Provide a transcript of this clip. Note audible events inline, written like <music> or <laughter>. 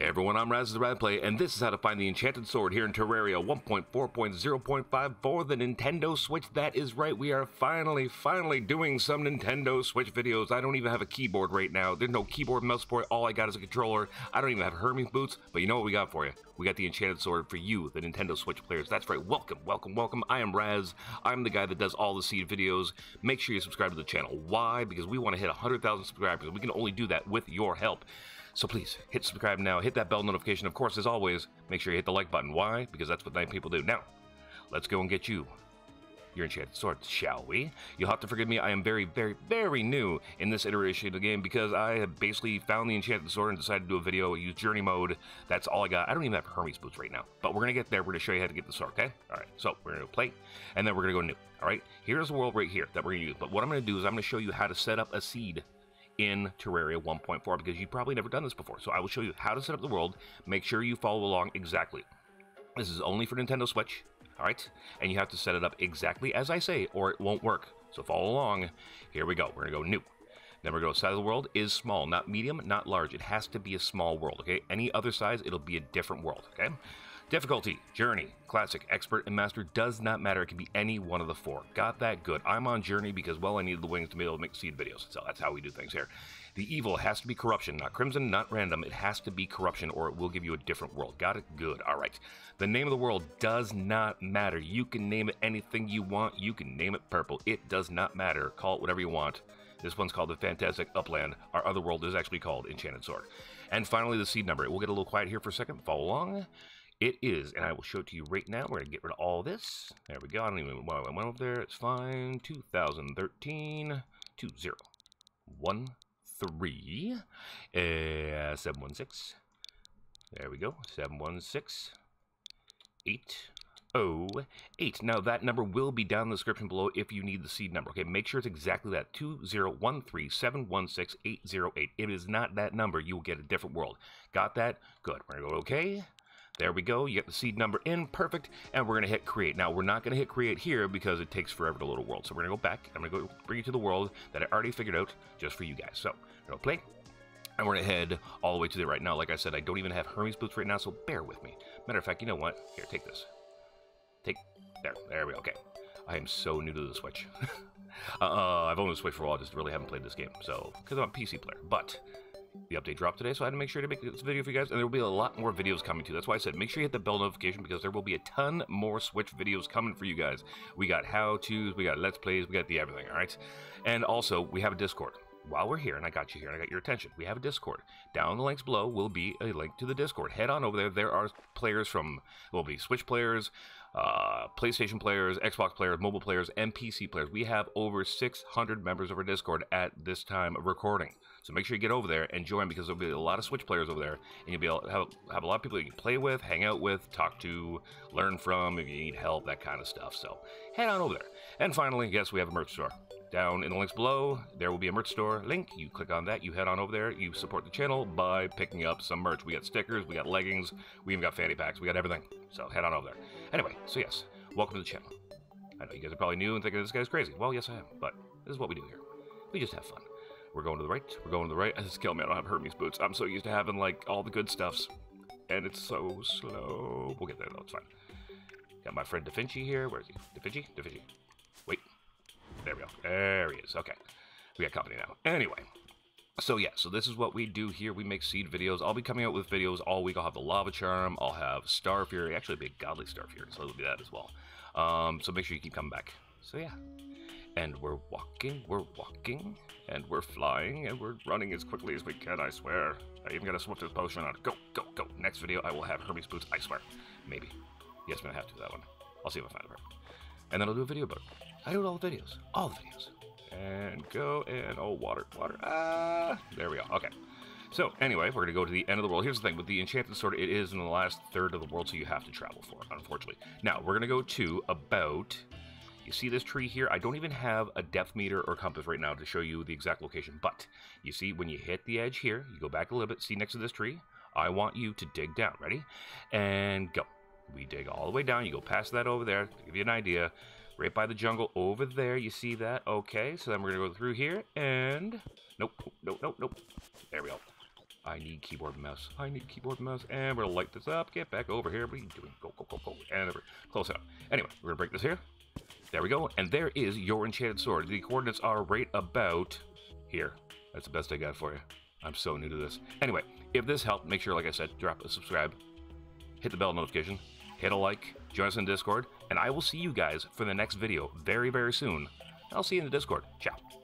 Everyone, I'm Raz the Radplay, and this is how to find the Enchanted Sword here in Terraria 1.4.0.5 for the Nintendo Switch. That is right, we are finally, finally doing some Nintendo Switch videos. I don't even have a keyboard right now. There's no keyboard mouse support. All I got is a controller. I don't even have Hermes boots, but you know what we got for you? We got the Enchanted Sword for you, the Nintendo Switch players. That's right, welcome, welcome, welcome. I am Raz. I'm the guy that does all the seed videos. Make sure you subscribe to the channel. Why? Because we want to hit 100,000 subscribers. We can only do that with your help. So please hit subscribe now, hit that bell notification. Of course, as always, make sure you hit the like button. Why? Because that's what nine people do. Now, let's go and get you your enchanted sword, shall we? You'll have to forgive me, I am very, very, very new in this iteration of the game because I have basically found the enchanted sword and decided to do a video, use journey mode. That's all I got. I don't even have Hermes boots right now, but we're gonna get there. We're gonna show you how to get the sword, okay? All right, so we're gonna play, and then we're gonna go new, all right? Here's the world right here that we're gonna use, but what I'm gonna do is I'm gonna show you how to set up a seed in Terraria 1.4 because you've probably never done this before. So I will show you how to set up the world. Make sure you follow along exactly. This is only for Nintendo Switch, all right? And you have to set it up exactly as I say or it won't work. So follow along. Here we go. We're to go new. Then we're to go side of the world is small, not medium, not large. It has to be a small world, okay? Any other size, it'll be a different world, okay? Difficulty, Journey, Classic, Expert, and Master does not matter. It can be any one of the four. Got that? Good. I'm on Journey because, well, I needed the wings to be able to make seed videos. So that's how we do things here. The evil has to be corruption, not crimson, not random. It has to be corruption or it will give you a different world. Got it? Good. All right. The name of the world does not matter. You can name it anything you want. You can name it purple. It does not matter. Call it whatever you want. This one's called the Fantastic Upland. Our other world is actually called Enchanted Sword. And finally, the seed number. We'll get a little quiet here for a second. Follow along. It is, and I will show it to you right now. We're going to get rid of all this. There we go. I don't even know why I went over there. It's fine. 2013 2013 uh, 716. There we go. 716 808. Now, that number will be down in the description below if you need the seed number. Okay, make sure it's exactly that 2013716 If it is not that number, you will get a different world. Got that? Good. We're going to go okay. There we go. You get the seed number in. Perfect. And we're going to hit create. Now, we're not going to hit create here because it takes forever to load a world. So we're going to go back. I'm going to go bring you to the world that I already figured out just for you guys. So, we're play. And we're going to head all the way to the right. Now, like I said, I don't even have Hermes boots right now, so bear with me. Matter of fact, you know what? Here, take this. Take... There. There we go. Okay. I am so new to the Switch. <laughs> uh, I've owned only Switch for a while, just really haven't played this game. So, because I'm a PC player. But the update dropped today, so I had to make sure to make this video for you guys, and there will be a lot more videos coming too. That's why I said make sure you hit the bell notification because there will be a ton more Switch videos coming for you guys. We got how-tos, we got let's plays, we got the everything, alright? And also, we have a Discord. While we're here, and I got you here, and I got your attention, we have a Discord. Down in the links below will be a link to the Discord. Head on over there. There are players from, will be Switch players, uh, PlayStation players, Xbox players, mobile players, and PC players. We have over 600 members of our Discord at this time of recording. So make sure you get over there and join because there'll be a lot of Switch players over there, and you'll be able to have, have a lot of people you can play with, hang out with, talk to, learn from if you need help, that kind of stuff. So head on over there. And finally, yes, we have a merch store. Down in the links below, there will be a merch store link. You click on that, you head on over there, you support the channel by picking up some merch. We got stickers, we got leggings, we even got fanny packs, we got everything. So head on over there. Anyway, so yes, welcome to the channel. I know you guys are probably new and thinking this guy's crazy. Well, yes, I am, but this is what we do here. We just have fun. We're going to the right, we're going to the right. <laughs> This kill me, I don't have Hermes boots. I'm so used to having, like, all the good stuffs. And it's so slow. We'll get there, though, it's fine. Got my friend Da Vinci here. Where is he? Da Vinci? Da Vinci. Wait. There we go. There he is. Okay. We got company now. Anyway. So yeah, so this is what we do here. We make seed videos. I'll be coming out with videos all week. I'll have the Lava Charm. I'll have Star Fury. Actually, be a Godly Star Fury, so it'll be that as well. Um, so make sure you keep coming back. So yeah. And we're walking, we're walking, and we're flying, and we're running as quickly as we can, I swear. I even got a Swiftness potion on. Go, go, go. Next video, I will have Hermes boots, I swear. Maybe. Yes, I'm gonna have to do that one. I'll see if I find it. And then I'll do a video about it. I do all the videos. All the videos. And go, and oh, water, water. Ah, there we go. Okay. So, anyway, we're going to go to the end of the world. Here's the thing. With the Enchanted Sword, it is in the last third of the world, so you have to travel for it, unfortunately. Now, we're going to go to about you see this tree here? I don't even have a depth meter or compass right now to show you the exact location, but you see when you hit the edge here, you go back a little bit, see next to this tree? I want you to dig down. Ready? And go. We dig all the way down. You go past that over there give you an idea. Right by the jungle over there. You see that? Okay, so then we're going to go through here and... Nope, nope, nope, nope. There we go. I need keyboard and mouse. I need keyboard and mouse. And we're gonna light this up. Get back over here. What are you doing? Go, go, go, go. And over. Close it up. Anyway, we're gonna break this here. There we go. And there is your enchanted sword. The coordinates are right about here. That's the best I got for you. I'm so new to this. Anyway, if this helped, make sure, like I said, drop a subscribe, hit the bell notification, hit a like, join us in Discord, and I will see you guys for the next video very, very soon. I'll see you in the Discord. Ciao.